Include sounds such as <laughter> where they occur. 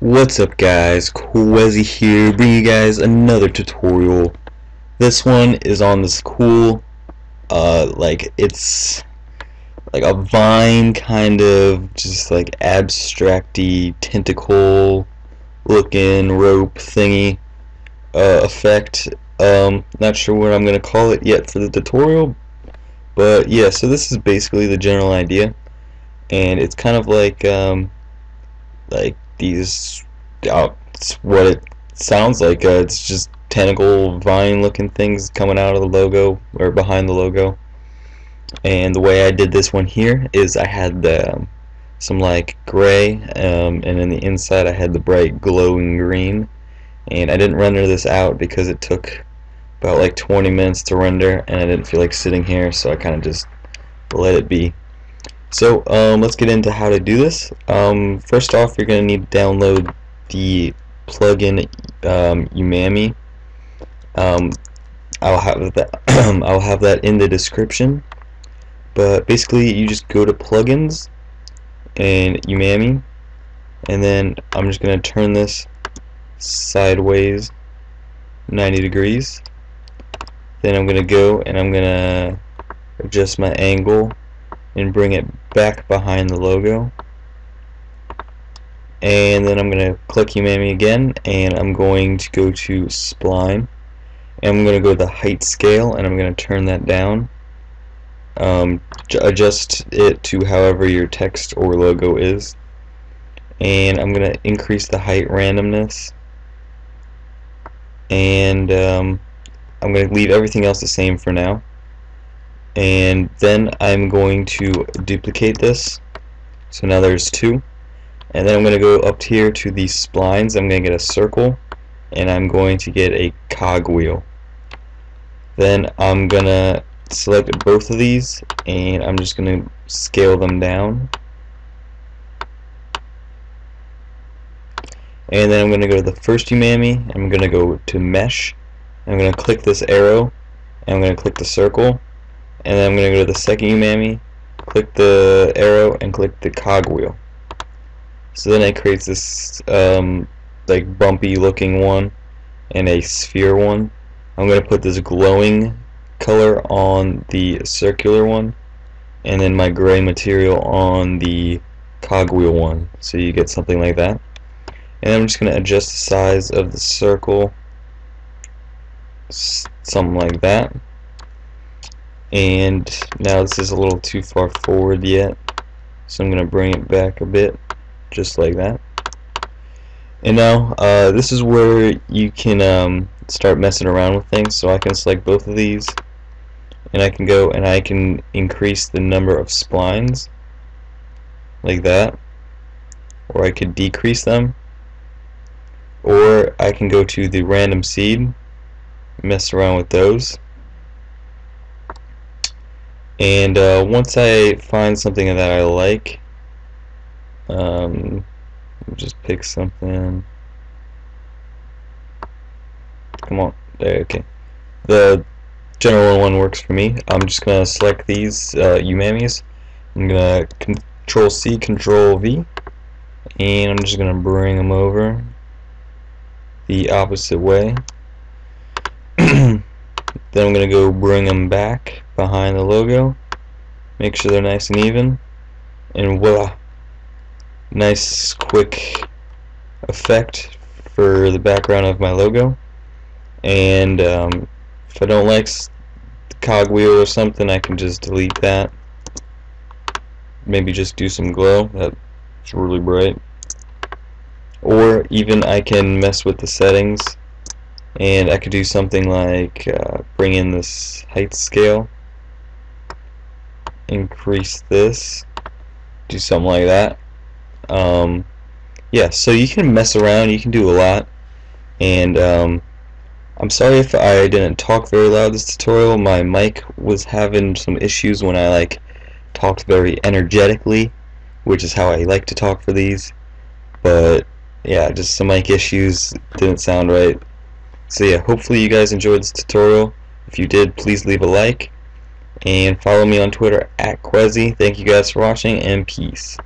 What's up guys, Qehzy here, bringing you guys another tutorial. This one is on this cool, uh, like, it's like a vine kind of, just like abstracty tentacle looking rope thingy uh, effect. Um, not sure what I'm going to call it yet for the tutorial, but yeah, so this is basically the general idea, and it's kind of like, um, like these uh, it's what it sounds like uh, it's just tentacle vine looking things coming out of the logo or behind the logo. And the way I did this one here is I had the, um, some like gray um, and in the inside I had the bright glowing green. And I didn't render this out because it took about like 20 minutes to render and I didn't feel like sitting here so I kind of just let it be so um, let's get into how to do this. Um, first off, you're going to need to download the plugin um, Umami. Um, I'll have that. <clears throat> I'll have that in the description. But basically, you just go to plugins and Umami, and then I'm just going to turn this sideways 90 degrees. Then I'm going to go and I'm going to adjust my angle and bring it back behind the logo. And then I'm going to click Umami again and I'm going to go to spline. And I'm going to go to the height scale and I'm going to turn that down. Um, adjust it to however your text or logo is. And I'm going to increase the height randomness. And um, I'm going to leave everything else the same for now and then I'm going to duplicate this. So now there's two. And then I'm going to go up here to the splines. I'm going to get a circle and I'm going to get a cogwheel. Then I'm going to select both of these and I'm just going to scale them down. And then I'm going to go to the first umami. I'm going to go to mesh. I'm going to click this arrow. And I'm going to click the circle and then I'm going to go to the second umami click the arrow and click the cogwheel so then it creates this um, like bumpy looking one and a sphere one. I'm going to put this glowing color on the circular one and then my gray material on the cogwheel one. So you get something like that. And I'm just going to adjust the size of the circle something like that and now this is a little too far forward yet. So I'm gonna bring it back a bit just like that. And now uh, this is where you can um, start messing around with things. So I can select both of these. And I can go and I can increase the number of splines like that. Or I could decrease them. Or I can go to the random seed mess around with those and uh, once I find something that I like um, just pick something. Come on there okay. The general one works for me. I'm just gonna select these uh, umamis I'm gonna control C control V and I'm just gonna bring them over the opposite way. <clears throat> Then I'm going to go bring them back behind the logo. Make sure they're nice and even. And voila. Nice quick effect for the background of my logo. And um, if I don't like the cogwheel or something, I can just delete that. Maybe just do some glow. That's really bright. Or even I can mess with the settings and I could do something like uh, bring in this height scale increase this do something like that. Um, yeah so you can mess around you can do a lot. And um, I'm sorry if I didn't talk very loud this tutorial. My mic was having some issues when I like talked very energetically which is how I like to talk for these. But yeah just some mic issues didn't sound right. So yeah, hopefully you guys enjoyed this tutorial. If you did, please leave a like. And follow me on Twitter at Qehzy. Thank you guys for watching, and peace.